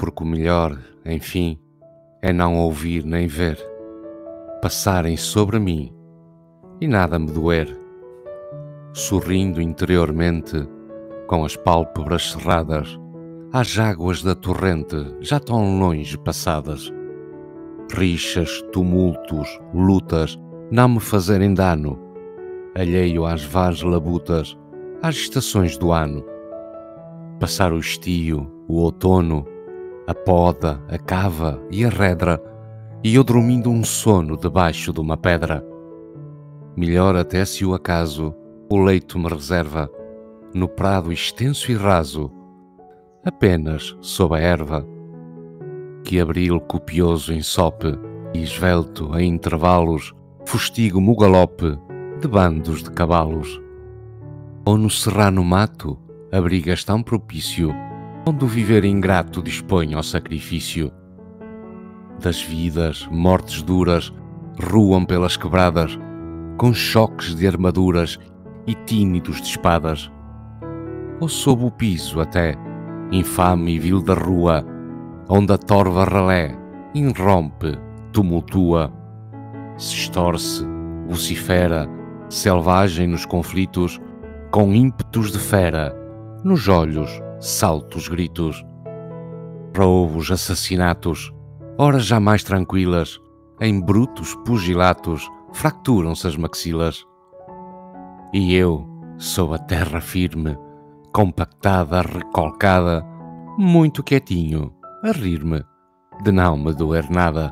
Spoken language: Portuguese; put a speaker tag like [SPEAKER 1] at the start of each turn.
[SPEAKER 1] porque o melhor, enfim, é não ouvir nem ver, passarem sobre mim e nada me doer. Sorrindo interiormente, com as pálpebras cerradas, às águas da torrente já tão longe passadas. Rixas, tumultos, lutas, não me fazerem dano, alheio às vás labutas, às estações do ano. Passar o estio, o outono, a poda, a cava e a redra, e eu dormindo um sono debaixo de uma pedra. Melhor até se o acaso o leito me reserva, no prado extenso e raso, apenas sob a erva, que abril copioso ensope e esvelto a intervalos, fustigo-me o galope de bandos de cavalos. Ou no serrano mato, abrigas tão propício, onde o viver ingrato dispõe ao sacrifício. Das vidas, mortes duras, ruam pelas quebradas, com choques de armaduras e tímidos de espadas. Ou sob o piso até, infame e vil da rua, onde a torva ralé irrompe, tumultua, se estorce, vocifera, selvagem nos conflitos, com ímpetos de fera, nos olhos, saltos, gritos. Roubos, assassinatos, horas jamais tranquilas, em brutos pugilatos, fracturam-se as maxilas. E eu, sob a terra firme, compactada, recolcada, muito quietinho, a rir-me, de não me doer nada.